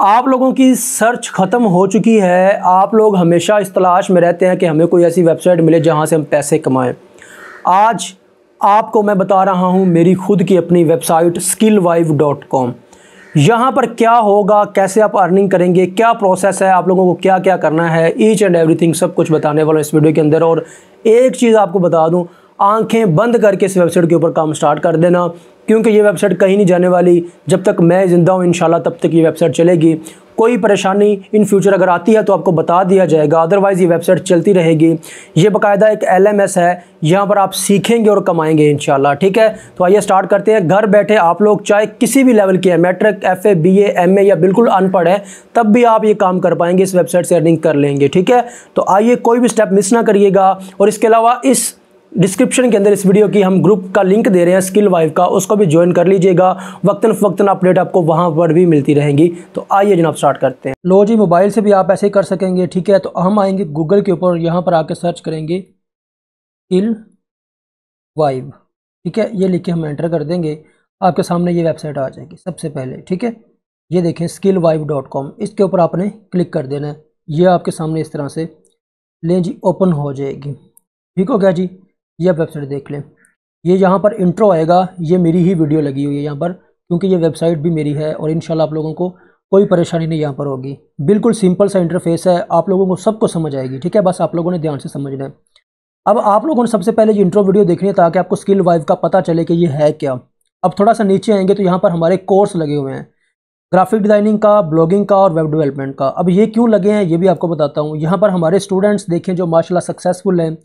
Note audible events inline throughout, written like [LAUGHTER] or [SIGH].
आप लोगों की सर्च ख़त्म हो चुकी है। आप लोग हमेशा इस तलाश में रहते हैं कि हमें कोई ऐसी वेबसाइट मिले जहाँ से हम पैसे कमाएँ। आज आपको मैं बता रहा हूँ मेरी खुद की अपनी website skill wave dot com यहाँ पर क्या होगा, कैसे आप अर्निंग करेंगे, क्या प्रोसेस है, आप लोगों को क्या क्या करना है ईच एंड एवरीथिंग सब कुछ बताने वाला इस वीडियो के अंदर। और एक चीज़ आपको बता दूँ, आँखें बंद करके इस वेबसाइट के ऊपर काम स्टार्ट कर देना। क्योंकि ये वेबसाइट कहीं नहीं जाने वाली। जब तक मैं ज़िंदा हूँ इन तब तक ये वेबसाइट चलेगी। कोई परेशानी इन फ्यूचर अगर आती है तो आपको बता दिया जाएगा। अदरवाइज़ ये वेबसाइट चलती रहेगी। ये बाकायदा एक एलएमएस है। यहाँ पर आप सीखेंगे और कमाएँगे इन ठीक है? तो आइए स्टार्ट करते हैं। घर बैठे आप लोग, चाहे किसी भी लेवल के हैं matric F A B M A या बिल्कुल अनपढ़ है, तब भी आप ये काम कर पाएँगे। इस वेबसाइट से अर्निंग कर लेंगे। ठीक है? तो आइए कोई भी स्टेप मिस ना करिएगा। और इसके अलावा इस डिस्क्रिप्शन के अंदर इस वीडियो की हम ग्रुप का लिंक दे रहे हैं स्किल वाइव का, उसको भी ज्वाइन कर लीजिएगा। वक्तन फ़क्तन अपडेट आपको वहाँ पर भी मिलती रहेंगी। तो आइए जनाब स्टार्ट करते हैं। लो जी मोबाइल से भी आप ऐसे ही कर सकेंगे, ठीक है? तो हम आएँगे गूगल के ऊपर, यहाँ पर आके सर्च करेंगे स्किल वाइव ठीक है? ये लिख के हम एंटर कर देंगे। आपके सामने ये वेबसाइट आ जाएगी सबसे पहले, ठीक है? ये देखें स्किल वाइव डॉट कॉम इसके ऊपर आपने क्लिक कर देना है। ये आपके सामने इस तरह से, लें जी ओपन हो जाएगी। ठीक हो गया जी? ये आप वेबसाइट देख लें। ये यहाँ पर इंट्रो आएगा। ये मेरी ही वीडियो लगी हुई है यहाँ पर, क्योंकि ये वेबसाइट भी मेरी है और इन आप लोगों को कोई परेशानी नहीं यहाँ पर होगी। बिल्कुल सिंपल सा इंटरफेस है। आप लोगों को सबको समझ आएगी, ठीक है? बस आप लोगों ने ध्यान से समझना है। अब आप लोगों ने सबसे पहले ये इंट्रो वीडियो देखनी है ताकि आपको स्किल वाइव का पता चले कि ये है क्या। अब थोड़ा सा नीचे आएँगे तो यहाँ पर हमारे कोर्स लगे हुए हैं। ग्राफिक डिज़ाइनिंग का ब्लॉगिंग का और वेब डेवलपमेंट का। अब ये क्यों लगे हैं, ये भी आपको बताता हूँ। यहाँ पर हमारे स्टूडेंट्स देखें जो माशाल्लाह सक्सेसफुल हैं।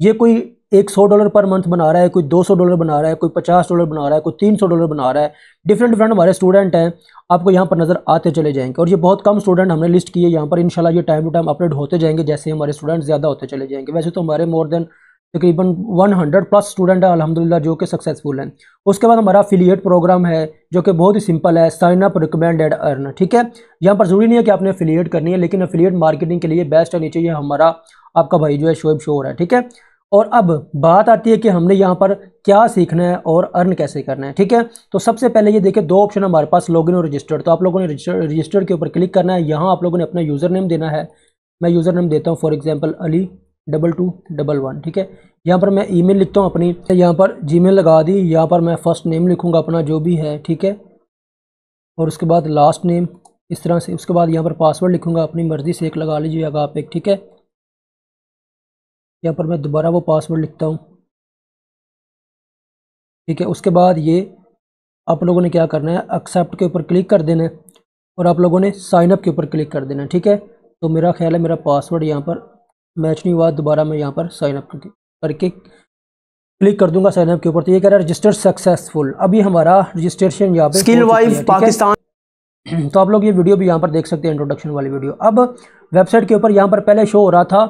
ये कोई एक सौ डॉलर पर मंथ बना रहा है, कोई दो सौ डॉलर बना रहा है, कोई पचास डॉलर बना रहा है, कोई तीन सौ डॉलर बना रहा है। डिफरेंट डिफरेंट हमारे स्टूडेंट हैं, आपको यहाँ पर नज़र आते चले जाएँगे। और ये बहुत कम स्टूडेंट हमने लिस्ट किए यहाँ पर इंशाल्लाह ये टाइम टू टाइम अपडेट होते जाएँगे, जैसे हमारे स्टूडेंट ज़्यादा होते चले जाएँगे। वैसे तो हमारे मोर देन तकरीबन 100 प्लस स्टूडेंट है अलहमदिल्ला जो कि सक्सेसफुल हैं। उसके बाद हमारा अफिलिएट प्रोग्राम है, जो कि बहुत ही सिंपल है साइन अप रिकमेंडेड अर्न ठीक है? यहाँ पर ज़रूरी नहीं है कि आपने अफिलिएट करनी है, लेकिन अफिलिएट मार्केटिंग के लिए बेस्ट है, नीचे ये हमारा, आपका भाई जो है, शोएब शोर है। ठीक है? और अब बात आती है कि हमने यहाँ पर क्या सीखना है और अर्न कैसे करना है, ठीक है? तो सबसे पहले ये देखिए, दो ऑप्शन हमारे पास लॉगिन और रजिस्टर्ड तो आप लोगों ने रजिस्टर्ड के ऊपर क्लिक करना है। यहाँ आप लोगों ने अपना यूज़र नेम देना है। मैं यूज़र नेम देता हूँ for example Ali double two double one ठीक है? यहाँ पर मैं ईमेल लिखता हूँ अपनी। यहाँ पर जीमेल लगा दी। यहाँ पर मैं फ़र्स्ट नेम लिखूँगा अपना, जो भी है, ठीक है? और उसके बाद लास्ट नेम इस तरह से। उसके बाद यहाँ पर पासवर्ड लिखूँगा, अपनी मर्ज़ी से एक लगा लीजिएगा आप एक, ठीक है? यहाँ पर मैं दोबारा वो पासवर्ड लिखता हूँ। ठीक है उसके बाद ये आप लोगों ने क्या करना है एक्सेप्ट के ऊपर क्लिक कर देना है और आप लोगों ने साइन अप के ऊपर क्लिक कर देना है ठीक है? तो मेरा ख्याल है मेरा पासवर्ड यहाँ पर मैच नहीं हुआ दोबारा मैं यहाँ पर साइनअप करके क्लिक कर दूँगा साइन अप के ऊपर। तो ये कह रहा है रजिस्टर्ड सक्सेसफुल अभी हमारा रजिस्ट्रेशन यहाँ पे स्किल वाइव पाकिस्तान [CLEARS THROAT] तो आप लोग ये वीडियो भी यहाँ पर देख सकते हैं इंट्रोडक्शन वाली वीडियो अब वेबसाइट के ऊपर यहाँ पर पहले शो हो रहा था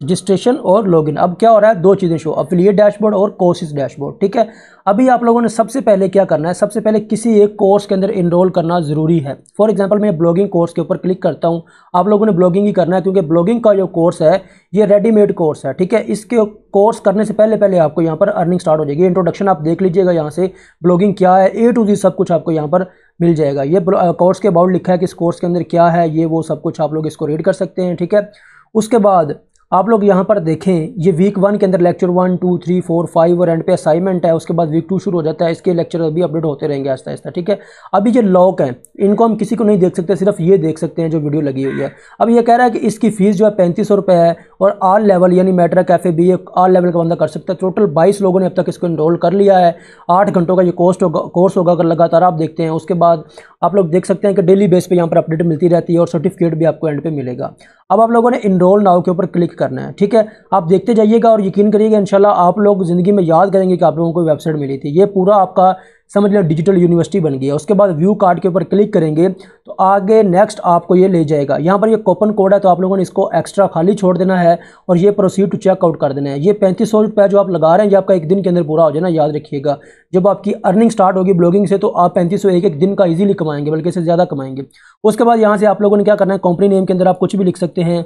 रजिस्ट्रेशन और लॉगिन। अब क्या हो रहा है? दो चीज़ें शो अफिलिएट डैशबोर्ड और कोर्सेज डैशबोर्ड ठीक है? अभी आप लोगों ने सबसे पहले क्या करना है? सबसे पहले किसी एक कोर्स के अंदर इनरोल करना ज़रूरी है। फॉर एग्जांपल मैं ब्लॉगिंग कोर्स के ऊपर क्लिक करता हूँ। आप लोगों ने ब्लॉगिंग ही करना है, क्योंकि ब्लॉगिंग का जो कोर्स है, ये रेडीमेड कोर्स है, ठीक है? इसके कोर्स करने से पहले पहले आपको यहाँ पर अर्निंग स्टार्ट हो जाएगी। इंट्रोडक्शन आप देख लीजिएगा यहाँ से ब्लॉगिंग क्या है? ए टू जी सब कुछ आपको यहाँ पर मिल जाएगा। ये कोर्स के अबाउट लिखा है कि इस कोर्स के अंदर क्या है, ये वो सब कुछ आप लोग इसको रीड कर सकते हैं, ठीक है? उसके बाद आप लोग यहाँ पर देखें, ये वीक वन के अंदर lecture one two three four five और एंड पे असाइनमेंट है, उसके बाद वीक टू शुरू हो जाता है, इसके लेक्चर अभी अपडेट होते रहेंगे आस्ता आस्ता ठीक है? अभी जो लॉक हैं, इनको हम किसी को नहीं देख सकते, सिर्फ़ ये देख सकते हैं जो वीडियो लगी हुई है। अब ये कह रहा है कि इसकी फ़ीस जो है पैंतीस सौ है और आल लेवल यानी मेट्रा कैफ़े बी आल लेवल का बंदा कर सकता है। टोटल बाईस लोगों ने अब तक इसको इनरोल कर लिया है। आठ घंटों का ये कोर्स होगा कोर्स होगा, अगर लगातार आप देखते हैं। उसके बाद आप लोग देख सकते हैं कि डेली बेस पर यहाँ पर अपडेट मिलती रहती है और सर्टिफिकेट भी आपको एंड पे मिलेगा। अब आप लोगों ने इनरोल नाव के ऊपर क्लिक करना है, ठीक है? आप देखते जाइएगा और यकीन करिएगा, इंशाल्लाह आप लोग ज़िंदगी में याद करेंगे कि आप लोगों को वेबसाइट मिली थी। ये पूरा आपका समझ लें डिजिटल यूनिवर्सिटी बन गई है। उसके बाद व्यू कार्ड के ऊपर क्लिक करेंगे तो आगे नेक्स्ट आपको ये ले जाएगा। यहाँ पर ये कोपन कोड है तो आप लोगों ने इसको एक्स्ट्रा खाली छोड़ देना है और ये प्रोसीड टू चेकआउट कर देना है। ये पैंतीस सौ रुपये जो आप लगा रहे हैं, ये आपका एक दिन के अंदर पूरा हो जाए ना याद रखिएगा। जब आपकी अर्निंग स्टार्ट होगी ब्लॉगिंग से तो आप पैंतीस सौ एक एक दिन का ईजिली कमाएँगे, बल्कि इससे ज़्यादा कमाएँगे। उसके बाद यहाँ से आप लोगों ने क्या करना है कंपनी नेम के अंदर आप कुछ भी लिख सकते हैं।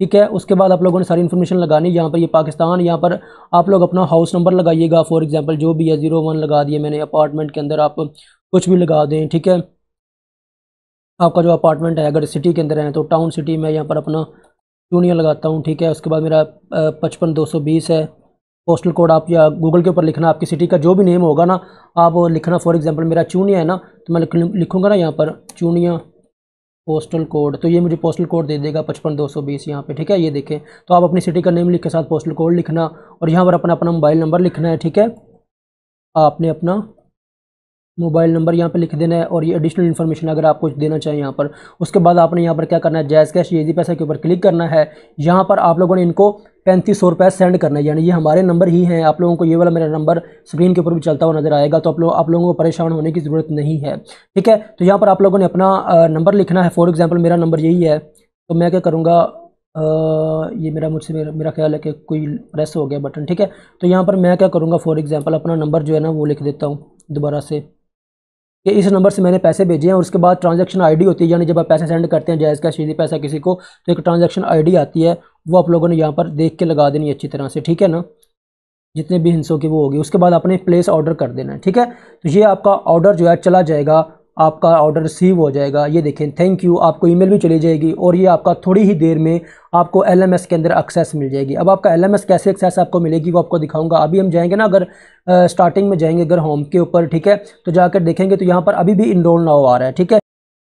ठीक है? उसके बाद आप लोगों ने सारी इन्फॉर्मेशन लगानी। यहाँ पर ये पाकिस्तान, यहाँ पर आप लोग अपना हाउस नंबर लगाइएगा। फॉर एग्जांपल जो भी है ज़ीरो वन लगा दिए मैंने अपार्टमेंट के अंदर, आप कुछ भी लगा दें, ठीक है? आपका जो अपार्टमेंट है, अगर सिटी के अंदर है तो टाउन सिटी में यहाँ पर अपना चूनिया लगाता हूँ, ठीक है? उसके बाद मेरा पचपन दो सौ बीस है। पोस्टल कोड आप या गूगल के ऊपर लिखना, आपकी सिटी का जो भी नेम होगा ना, आप लिखना फॉर एग्जांपल मेरा चूनिया है ना तो मैं लिख, लिखूँगा ना यहाँ पर चूनिया पोस्टल कोड तो ये मुझे पोस्टल कोड दे देगा पचपन दो सौ बीस यहाँ पर ठीक है? ये देखें। तो आप अपनी सिटी का नेम लिख के साथ पोस्टल कोड लिखना और यहाँ पर अपना अपना मोबाइल नंबर लिखना है, ठीक है? आपने अपना मोबाइल नंबर यहाँ पे लिख देना है और ये एडिशनल इन्फॉर्मेशन अगर आप कुछ देना चाहें यहाँ पर उसके बाद आपने यहाँ पर क्या करना है जैज़ कैश ये पैसा के ऊपर क्लिक करना है। यहाँ पर आप लोगों ने इनको पैंतीस सौ रुपये सेंड करना है यानी ये हमारे नंबर ही हैं। आप लोगों को ये वाला मेरा नंबर स्क्रीन के ऊपर भी चलता हुआ नज़र आएगा तो आप लोग आप लोगों को परेशान होने की ज़रूरत नहीं है। ठीक है? तो यहाँ पर आप लोगों ने अपना नंबर लिखना है। फॉर एग्ज़ाम्पल मेरा नंबर यही है। तो मैं क्या करूँगा ये मेरा मुझसे मेरा, मेरा ख्याल है कि कोई प्रेस हो गया बटन ठीक है? तो यहाँ पर मैं क्या करूँगा फॉर एग्ज़ाम्पल अपना नंबर जो है ना वो लिख देता हूँ दोबारा से। कि इस नंबर से मैंने पैसे भेजे हैं और उसके बाद ट्रांजैक्शन आईडी होती है, यानी जब आप पैसे सेंड करते हैं जायज़ का सीधी पैसा किसी को तो एक ट्रांजैक्शन आईडी आती है, वो आप लोगों ने यहाँ पर देख के लगा देनी अच्छी तरह से, ठीक है ना? जितने भी हिंसों की वो होगी, उसके बाद आपने प्लेस ऑर्डर कर देना है, ठीक है? तो ये आपका ऑर्डर जो है चला जाएगा आपका ऑर्डर रिसीव हो जाएगा। ये देखें थैंक यू आपको ईमेल भी चली जाएगी और ये आपका थोड़ी ही देर में आपको एलएमएस के अंदर एक्सेस मिल जाएगी। अब आपका एलएमएस कैसे एक्सेस आपको मिलेगी, वो आपको दिखाऊँगा। अभी हम जाएँगे ना, अगर स्टार्टिंग में जाएँगे, अगर होम के ऊपर, ठीक है? तो जाकर देखेंगे तो यहाँ पर अभी भी इनरोल हो आ रहा है, ठीक है?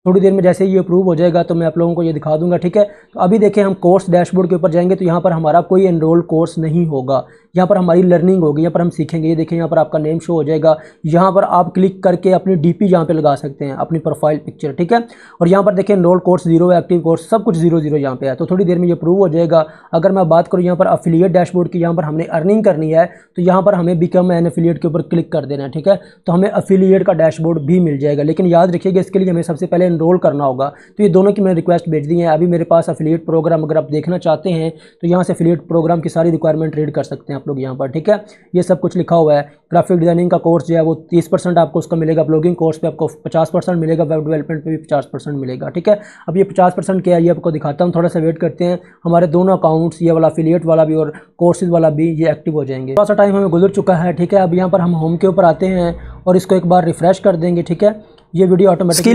थोड़ी देर में जैसे ये अप्रूव हो जाएगा तो मैं आप लोगों को ये दिखा दूँगा, ठीक है? तो अभी देखें हम कोर्स डैशबोर्ड के ऊपर जाएँगे तो यहाँ पर हमारा कोई एनरोल कोर्स नहीं होगा। यहाँ पर हमारी लर्निंग होगी, यहाँ पर हम सीखेंगे। ये देखें यहाँ पर आपका नेम शो हो जाएगा। यहाँ पर आप क्लिक करके अपनी डी पी यहाँ पर लगा सकते हैं, अपनी प्रोफ़ाइल पिक्चर ठीक है? और यहाँ पर देखें enrol course zero active course सब कुछ ज़ीरो ज़ीरो यहाँ पर है। तो थोड़ी देर में ये अप्रूव हो जाएगा। अगर मैं बात करूँ, यहाँ पर अफिलियट डैशबोर्ड की, यहाँ पर हमने अर्निंग करनी है तो यहाँ पर हमें बिकम एन अफिलियट के ऊपर क्लिक कर देना है, ठीक है? तो हमें अफिलियट का डैशबोर्ड भी मिल जाएगा। लेकिन याद रखिएगा, इसके लिए हमें सबसे पहले इनरोल करना होगा। तो ये दोनों की मैंने रिक्वेस्ट भेज दी है। अभी मेरे पास अफिलियट प्रोग्राम अगर आप देखना चाहते हैं तो यहाँ से अफिलियट प्रोग्राम की सारी रिक्वायरमेंट रीड कर सकते हैं आप लोग यहाँ पर, ठीक है? ये सब कुछ लिखा हुआ है। ग्राफिक डिज़ाइनिंग का कोर्स जो है वो तीस परसेंट आपको उसका मिलेगा। ब्लॉगिंग कोर्स पर आपको पचास परसेंट मिलेगा। वेब डेवलपमेंट पर भी पचास परसेंट मिलेगा, ठीक है? अब ये पचास परसेंट क्या है, ये आपको दिखाता हूँ। थोड़ा सा वेट करते हैं। हमारे दोनों अकाउंट्स ये वाला अफिलियट वाला भी और कोर्सेज वाला भी ये एक्टिव हो जाएँगे। थोड़ा सा टाइम हमें गुजर चुका है, ठीक है? अब यहाँ पर हम होम के ऊपर आते हैं और इसको एक बार रिफ्रेश कर देंगे, ठीक है? ये वीडियो ऑटोमेटिक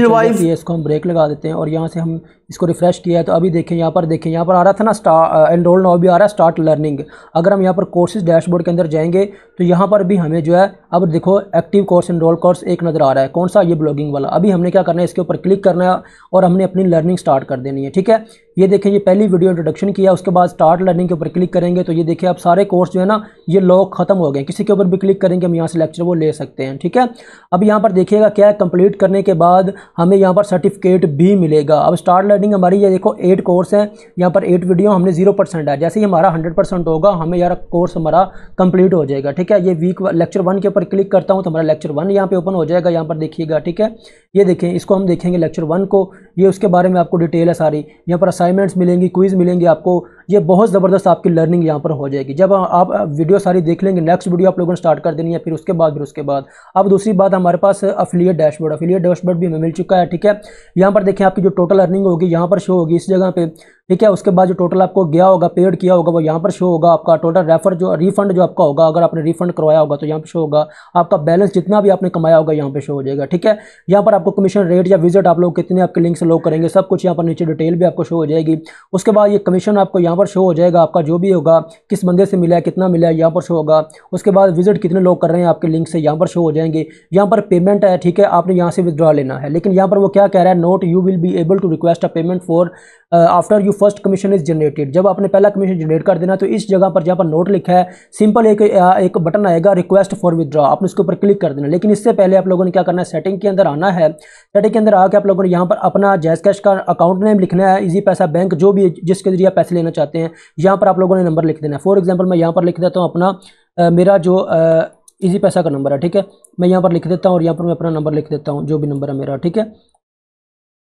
इसको हम ब्रेक लगा देते हैं और यहाँ से हम इसको रिफ्रेश किया है तो अभी देखें यहाँ पर देखें यहाँ पर आ रहा था ना स्टार एनरोल नाउ भी आ रहा है स्टार्ट लर्निंग अगर हम यहाँ पर कोर्सेज डैशबोर्ड के अंदर जाएँगे तो यहाँ पर भी हमें जो है अब देखो एक्टिव कोर्स एनरोल कोर्स एक नज़र आ रहा है। कौन सा? ये ब्लॉगिंग वाला। अभी हमने क्या करना है इसके ऊपर क्लिक करना है और हमने अपनी लर्निंग स्टार्ट कर देनी है ठीक है? ये देखें, ये पहली वीडियो इंट्रोडक्शन किया उसके बाद स्टार्ट लर्निंग के ऊपर क्लिक करेंगे तो ये देखिए आप सारे कोर्स जो है ना, ये लॉक खत्म हो गए किसी के ऊपर भी क्लिक करेंगे, हम यहाँ से लेक्चर वो ले सकते हैं, ठीक है? अब यहाँ पर देखिएगा क्या कंप्लीट करने के बाद हमें यहाँ पर सर्टिफिकेट भी मिलेगा। अब स्टार्ट लर्निंग हमारी, ये देखो एट कोर्स है, यहाँ पर एट वीडियो हमने ज़ीरो परसेंट है। जैसे ही हमारा हंड्रेड परसेंट होगा, हमें यार कोर्स हमारा कंप्लीट हो जाएगा, ठीक है? ये वीक लेक्चर वन के ऊपर क्लिक करता हूँ तो हमारा लेक्चर वन यहाँ पे ओपन हो जाएगा, यहाँ पर देखिएगा, ठीक है? ये देखें, इसको हम देखेंगे लेक्चर वन को, ये उसके बारे में आपको डिटेल है सारी। यहाँ पर असाइनमेंट्स मिलेंगी क्विज़ मिलेंगी आपको, ये बहुत ज़बरदस्त आपकी लर्निंग यहाँ पर हो जाएगी। जब आप वीडियो सारी देख लेंगे नेक्स्ट वीडियो आप लोगों ने स्टार्ट कर देनी है, फिर उसके बाद, फिर उसके बाद। अब दूसरी बात, हमारे पास अफिलियट डैशबोर्ड अफिलियट डैशबोर्ड भी हमें मिल चुका है, ठीक है? यहाँ पर देखें आपकी जो टोटल अर्निंग होगी, यहाँ पर शो होगी इस जगह पे। ठीक है उसके बाद जो टोटल आपको गया होगा पेड किया होगा वो यहाँ पर शो होगा आपका टोटल रेफर जो रिफंड जो आपका होगा अगर आपने रिफंड करवाया होगा तो यहाँ पर शो होगा आपका बैलेंस जितना भी आपने कमाया होगा यहाँ पे शो हो जाएगा ठीक है यहाँ पर आपको कमीशन रेट या विज़िट आप लोग कितने आपके लिंक से लोग करेंगे सब कुछ यहाँ पर नीचे डिटेल भी आपको शो हो जाएगी उसके बाद ये कमीशन आपको यहाँ पर शो हो जाएगा आपका जो भी होगा किस बंदे से मिला है कितना मिला है यहाँ पर शो होगा उसके बाद विज़िट कितने लोग कर रहे हैं आपके लिंक से यहाँ पर शो हो जाएँगे यहाँ पर पेमेंट है ठीक है आपने यहाँ से विदड्रॉ लेना है लेकिन यहाँ पर वो क्या कह रहा है note you will be able to request a payment for after you first commission is generated जब आपने पहला कमीशन जनरेट कर देना तो इस जगह पर जहाँ पर नोट लिखा है सिंपल एक एक बटन आएगा रिक्वेस्ट फॉर विदड्रॉ आपने उसके ऊपर क्लिक कर देना लेकिन इससे पहले आप लोगों ने क्या करना है? सेटिंग के अंदर आना है। सेटिंग के अंदर आकर आप लोगों ने यहाँ पर अपना जैस कैश का अकाउंट नेम लिखना है इजी पैसा बैंक जो भी जिसके ज़रिए आप पैसे लेना चाहते हैं, यहाँ पर आप लोगों ने नंबर लिख देना है। फॉर एग्ज़ाम्पल मैं यहाँ पर लिख देता हूँ अपना मेरा जो इजी पैसा का नंबर है, ठीक है? मैं यहाँ पर लिख देता हूँ और यहाँ पर मैं अपना नंबर लिख देता हूँ, जो भी नंबर है मेरा, ठीक है?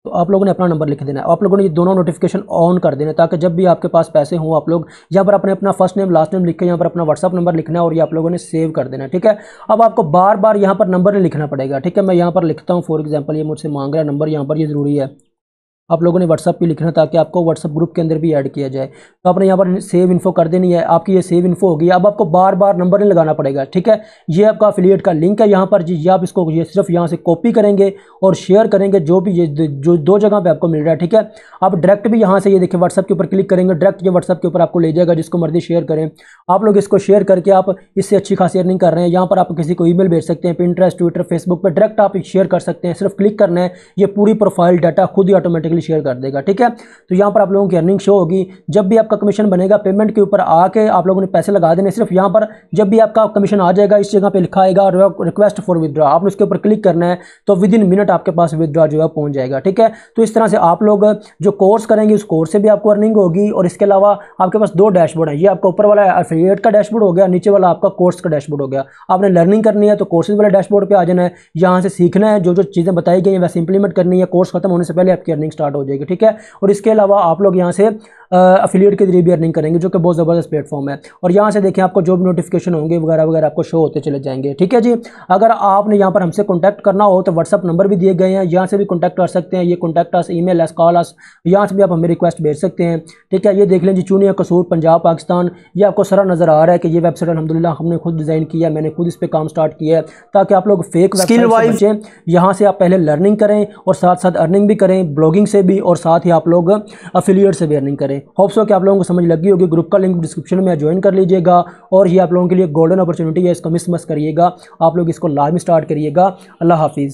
तो आप लोगों ने अपना नंबर लिख देना है। आप लोगों ने ये दोनों नोटिफिकेशन ऑन कर देना ताकि जब भी आपके पास पैसे हों आप लोग यहाँ पर अपने अपना फ़र्स्ट नेम लास्ट नेम लिख के यहाँ पर अपना व्हाट्सअप नंबर लिखना है और ये आप लोगों ने सेव कर देना है, ठीक है? अब आपको बार बार यहाँ पर नंबर नहीं लिखना पड़ेगा, ठीक है? मैं यहाँ पर लिखता हूँ फॉर एग्ज़ाम्पल ये मुझसे मांग रहा है नंबर यहाँ पर ये ज़रूरी है। आप लोगों ने व्हाट्सअप पे लिखना ताकि आपको व्हाट्सअप ग्रुप के अंदर भी ऐड किया जाए। तो आपने यहाँ पर सेव इन्फो कर देनी है। आपकी ये सेव इन्फो होगी अब आपको बार बार नंबर नहीं लगाना पड़ेगा, ठीक है? ये आपका अफिलिएट का लिंक है यहाँ पर जी। आप इसको ये सिर्फ़ यहाँ से कॉपी करेंगे और शेयर करेंगे जो भी ये जो दो जगह पर आपको मिल रहा है, ठीक है? आप डायरेक्ट भी यहाँ से ये देखिए व्हाट्सअप के ऊपर क्लिक करेंगे। डायरेक्ट ये व्हाट्सअप के ऊपर आपको ले जाएगा, जिसको मर्ज़ी शेयर करें। आप लोग इसको शेयर करके आप इससे अच्छी खासी अर्निंग कर रहे हैं। यहाँ पर आप किसी को ईमेल भेज सकते हैं पिंट्रेस्ट ट्विटर फेसबुक पर डायरेक्ट आप शेयर कर सकते हैं। सिर्फ़ क्लिक करना है। ये पूरी प्रोफ़ाइल डाटा खुद ही ऑटोमेटिकली शेयर कर देगा, ठीक है? तो यहाँ पर आप लोगों की अर्निंग शो होगी। जब भी आपका कमीशन बनेगा पेमेंट के ऊपर आके आप लोगों ने पैसे लगा देने, सिर्फ़ यहाँ पर जब भी आपका कमीशन आ जाएगा, इस जगह पर लिखा आएगा रिक्वेस्ट फॉर विदड्रॉ आपने उसके ऊपर क्लिक करना है तो विद इन मिनट आपके पास विदड्रॉ जो है पहुँच जाएगा, ठीक है? तो इस तरह से आप लोग जो कोर्स करेंगे, उस कोर्स से भी आपको अर्निंग होगी। और इसके अलावा आपके पास दो डैशबोर्ड है। ये आपका ऊपर वाला एफिलिएट का डैशबोर्ड हो गया, नीचे वाला आपका कोर्स का डैशबोर्ड हो गया। आपने लर्निंग करनी है तो कोर्सेज वाले डैशबोर्ड पे आ जाना है। यहाँ से सीखना है जो जो चीज़ें बताई गई हैं, वैसे इंप्लीमेंट करनी है। कोर्स खत्म होने से पहले आपकी अर्निंग स्टार्ट हो जाएगी ठीक है? और इसके अलावा आप लोग यहाँ से अफिलिएट के ज़रिए भी अर्निंग करेंगे जो कि बहुत ज़बरदस्त प्लेटफॉर्म है। और यहाँ से देखें आपको जो भी नोटिफिकेशन होंगे वगैरह वगैरह आपको शो होते चले जाएँगे। ठीक है जी? अगर आपने यहाँ पर हमसे कॉन्टैक्ट करना हो तो व्हाट्सअप नंबर भी दिए गए हैं। यहाँ से भी कॉन्टैक्ट कर सकते हैं। ये contact us email us call us यहाँ से भी आप हमें रिक्वेस्ट भेज सकते हैं। ठीक है? ये देख लें जी चूनिया कसूर पंजाब पाकिस्तान। ये आपको सारा नज़र आ रहा है कि ये वेबसाइट अलहमदिल्ला हमने खुद डिज़ाइन किया मैंने खुद इस पर काम स्टार्ट किया है ताकि आप लोग फेक स्किल वाइज यहाँ से आप पहले लर्निंग करें और साथ साथ अर्निंग भी करें ब्लॉगिंग से भी और साथ ही आप लोग अफिलियट से भी अर्निंग करें। होप्स हो कि आप लोगों को समझ लगी होगी। ग्रुप का लिंक डिस्क्रिप्शन में ज्वाइन कर लीजिएगा और ये आप लोगों के लिए गोल्डन अपॉर्चुनिटी है, इसको मिस मस करिएगा। आप लोग इसको लाजम स्टार्ट करिएगा। अल्लाह हाफिज़।